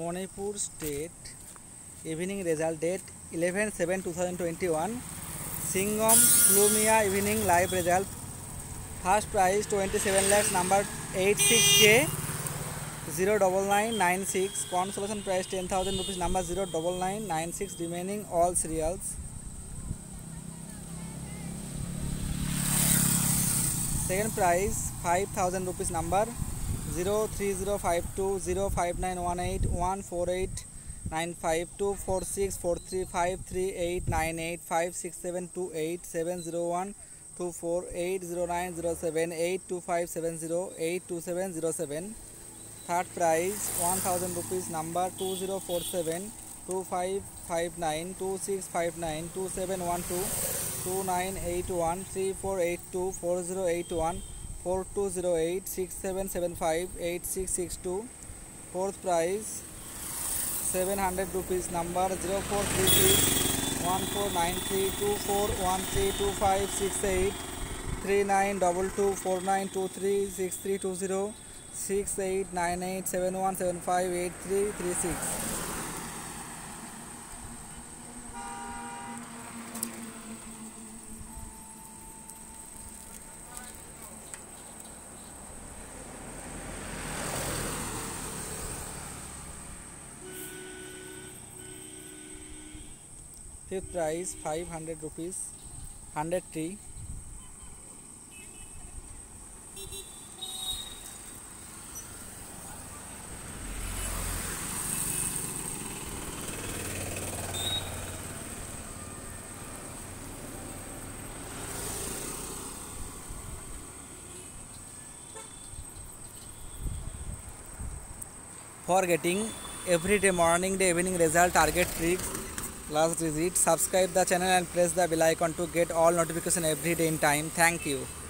Manipur state evening result date eleven seven two thousand twenty one সিঙ্গম ফ্লুমিয়া evening live result first prize twenty seven lakhs number eight six K zero double nine nine six consolation prize ten thousand rupees number zero double nine nine six remaining all serials second prize five thousand rupees number zero three zero five two zero five nine one eight one four eight nine five two four six four three five three eight nine eight five six seven two eight seven zero one two four eight zero nine zero seven eight two five seven zero eight two seven zero seven third prize one thousand rupees number two zero four seven two five five nine two six five nine two seven one two two nine eight one three four eight two four zero eight one four two zero eight six seven seven five eight six six two fourth prize seven hundred rupees number zero four three six one four nine three two four one three two five six eight three nine double two four nine two three six three two zero six eight nine eight seven one seven five eight three three six Fifth price 500 rupees 100 tree. for getting every day morning day evening result target tricks Last visit. Subscribe the channel and press the bell icon to get all notification every day in time. Thank you.